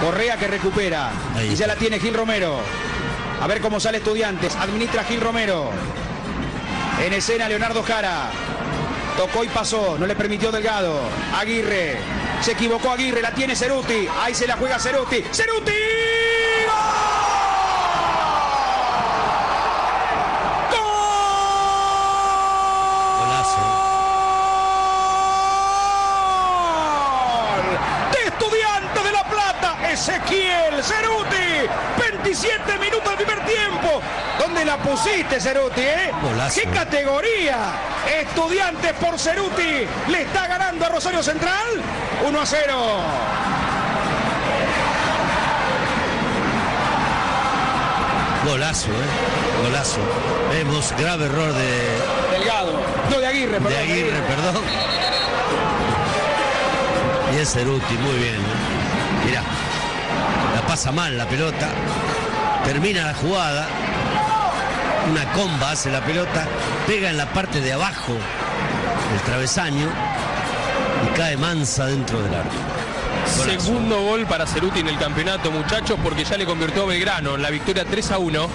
Correa que recupera. Ahí y ya la tiene Gil Romero. A ver cómo sale Estudiantes. Administra Gil Romero. En escena Leonardo Jara. Tocó y pasó. No le permitió Delgado. Aguirre. Se equivocó Aguirre. La tiene Ceruti. Ahí se la juega Ceruti. ¡Ceruti! Ceruti. 27 minutos del primer tiempo. ¿Dónde la pusiste, Ceruti? Eh? Golazo. ¿Qué categoría? Estudiantes por Ceruti. Le está ganando a Rosario Central. 1 a 0. Golazo, ¿eh? Golazo. Vemos grave error de, Delgado. No, de Aguirre, perdón. de Aguirre, perdón. Y es Ceruti, muy bien. ¿eh? Mirá, pasa mal la pelota. Termina la jugada. Una comba hace la pelota. Pega en la parte de abajo del travesaño. Y cae mansa dentro del arco. Segundo gol para Ceruti en el campeonato, muchachos, porque ya le convirtió a Belgrano en la victoria 3 a 1